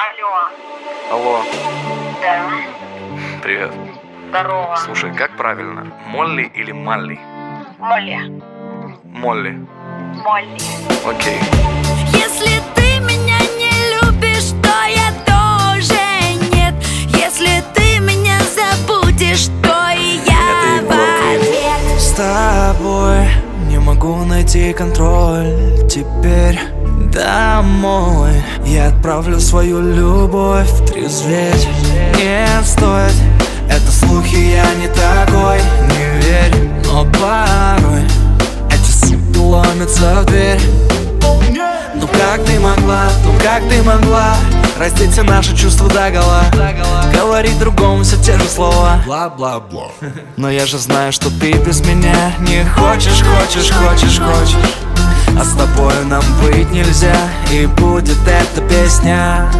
Алло. Алло, Да. привет. Здорово. Слушай, как правильно? Молли или Малли? Молли. Молли. Молли. Окей. Если ты меня не любишь, то я тоже нет Если ты меня забудешь, то и я в ответ С тобой не могу найти контроль Теперь домой. Я отправлю свою любовь трезветь Не стоит, это слухи, я не такой Не верь, но порой Эти суки ломятся в дверь. Ну как ты могла, ну как ты могла Растить все наши чувства догола Говорить другому все те же слова. Бла-бла-бла. Но я же знаю, что ты без меня Не хочешь, хочешь, хочешь, хочешь А с тобой нам быть нельзя И будет эта песня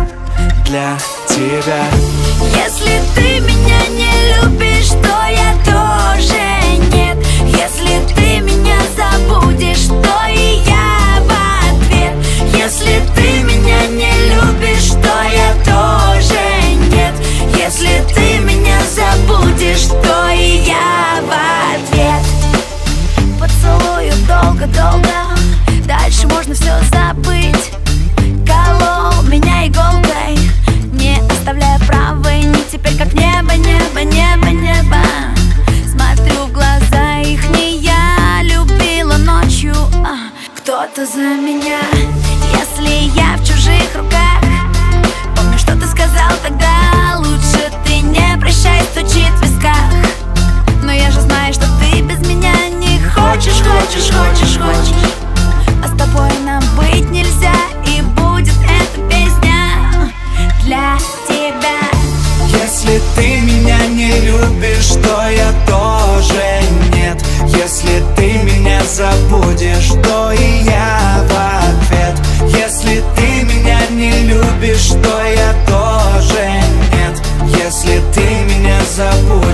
для тебя. Если ты меня не любишь, то я тоже нет. Если ты меня забудешь, то и я в ответ. Если ты меня не любишь, то я тоже нет. Если ты меня забудешь, то и я в ответ. Поцелую долго-долго Дальше можно все забыть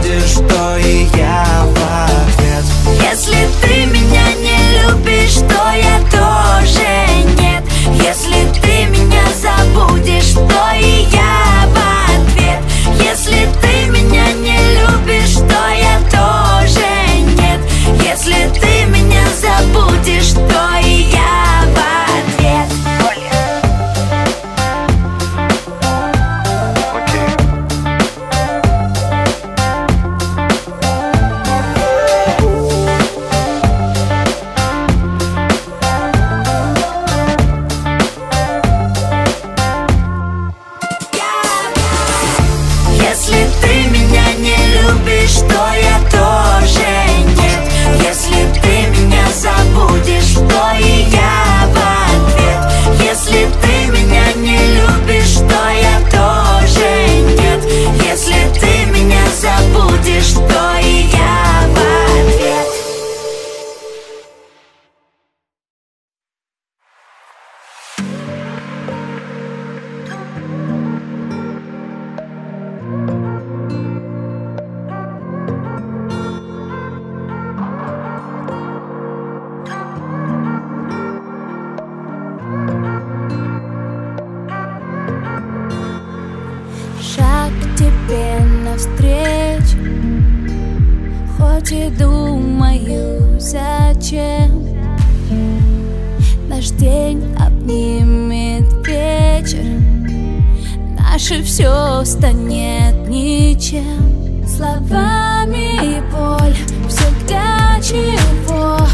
забудешь, то и я И думаю, зачем Наш день обнимет вечер? Наше все станет ничем. Словами боль Все для чего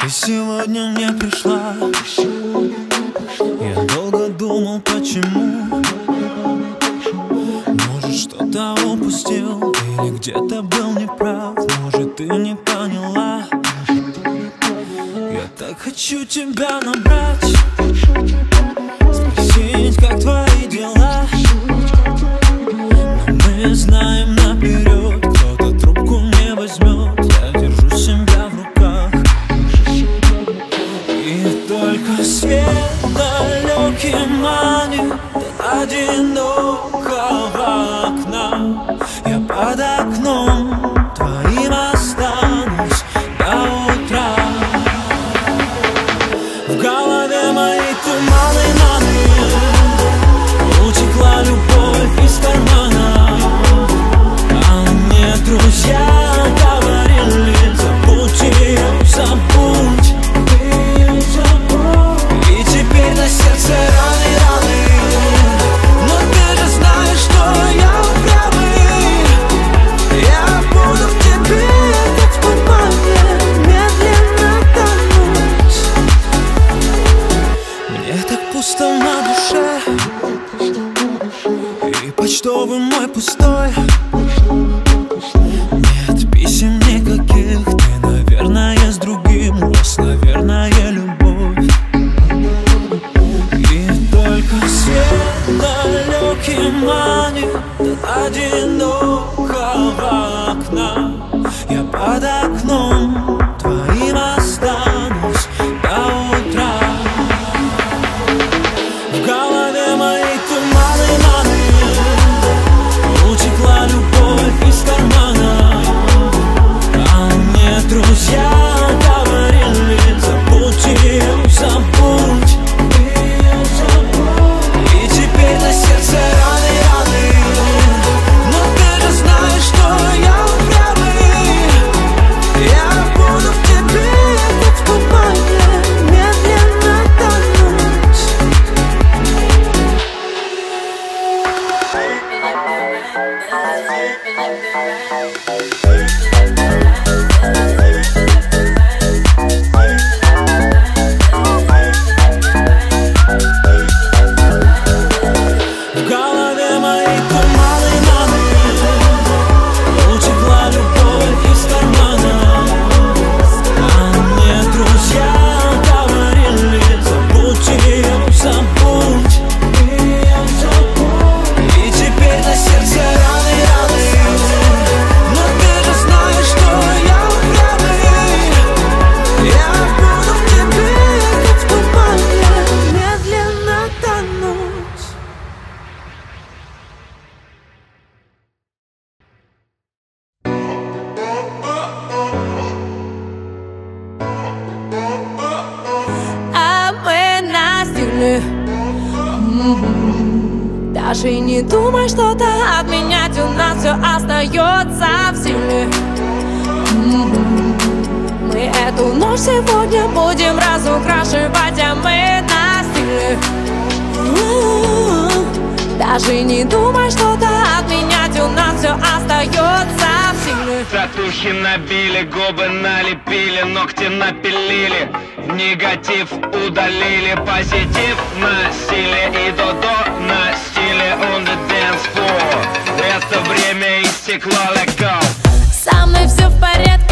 Ты сегодня мне пришла. Я долго думал, почему. Может, что-то упустил Или где-то был неправ. Может, ты не поняла. Я так хочу тебя набрать. Спросить, как твоя остается в силе М-м-м. Мы эту ночь сегодня будем разукрашивать А мы на стиле М-м-м. Даже не думай что-то отменять У нас все остается в силе Татухи набили, губы налепили, ногти напилили Негатив удалили, позитив на стиле И до-до на Со мной все в порядке,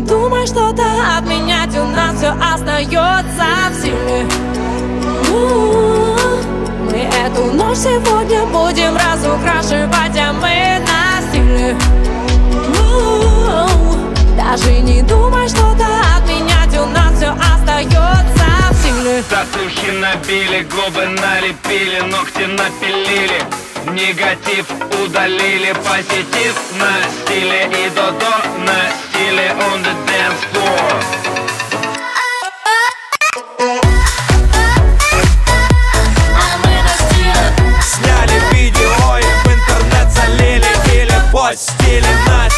не думай что-то отменять У нас все остается в силе. Мы эту ночь сегодня будем разукрашивать А мы на стиле. Даже не думай что-то отменять У нас все остается в силе. Татухи набили, губы налепили, ногти напилили Негатив удалили, позитив на стиле И до-до kill it on the dance floor. Сняли видео и в интернет залили, били постили нас